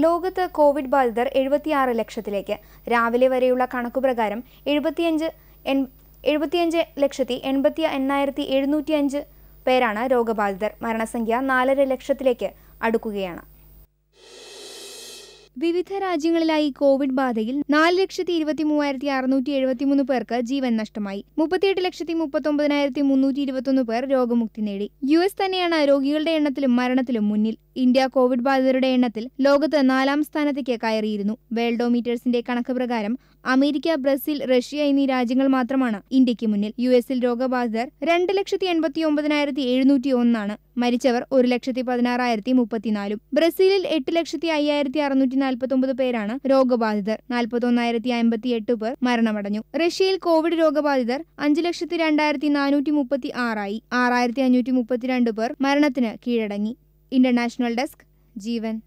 ലോകത്ത് കോവിഡ് ബാധിതർ എഴുപത്തിയാറ് ലക്ഷത്തിലേക്ക്. രാവിലെ വരെയുള്ള കണക്കുപ്രകാരം എഴുപത്തിയഞ്ച് എൺ എഴുപത്തിയഞ്ച് ലക്ഷത്തി എൺപത്തി എണ്ണായിരത്തി എഴുന്നൂറ്റി അഞ്ച് പേരാണ് രോഗബാധിതർ. മരണസംഖ്യ നാലര ലക്ഷത്തിലേക്ക് അടുക്കുകയാണ്. വിവിധ രാജ്യങ്ങളിലായി കോവിഡ് ബാധയിൽ നാല് ലക്ഷത്തി ഇരുപത്തി മൂവായിരത്തി അറുന്നൂറ്റി എഴുപത്തിമൂന്ന് പേർക്ക് ജീവൻ നഷ്ടമായി. മുപ്പത്തിയെട്ട് ലക്ഷത്തി മുപ്പത്തൊമ്പതിനായിരത്തി മുന്നൂറ്റി ഇരുപത്തൊന്ന് പേർ രോഗമുക്തി നേടി. യു എസ് തന്നെയാണ് രോഗികളുടെ എണ്ണത്തിലും മരണത്തിലും മുന്നിൽ. ഇന്ത്യ കോവിഡ് ബാധിതരുടെ എണ്ണത്തിൽ ലോകത്ത് നാലാം സ്ഥാനത്തേക്ക് കയറിയിരുന്നു. വേൾഡോമീറ്റേഴ്സിന്റെ കണക്ക് പ്രകാരം അമേരിക്ക ബ്രസീൽ റഷ്യ എന്നീ രാജ്യങ്ങൾ മാത്രമാണ് ഇന്ത്യയ്ക്ക് മുന്നിൽ. യു എസിൽ രോഗബാധിതർ രണ്ട് ലക്ഷത്തി എൺപത്തി ഒമ്പതിനായിരത്തി എഴുന്നൂറ്റി ഒന്നാണ്. മരിച്ചവർ ഒരു ലക്ഷത്തി പതിനാറായിരത്തി മുപ്പത്തിനാലും. ബ്രസീലിൽ എട്ട് ലക്ഷത്തി അയ്യായിരത്തി അറുന്നൂറ്റി നാൽപ്പത്തി ഒമ്പത് പേരാണ് രോഗബാധിതർ. നാൽപ്പത്തൊന്നായിരത്തി അമ്പത്തി എട്ട് പേർ മരണമടഞ്ഞു. റഷ്യയിൽ കോവിഡ് രോഗബാധിതർ അഞ്ച് ലക്ഷത്തി രണ്ടായിരത്തി നാനൂറ്റി മുപ്പത്തി ആറായി. ആറായിരത്തി അഞ്ഞൂറ്റി മുപ്പത്തിരണ്ട് പേർ മരണത്തിന് കീഴടങ്ങി. इंटरनेशनल डेस्क जीवन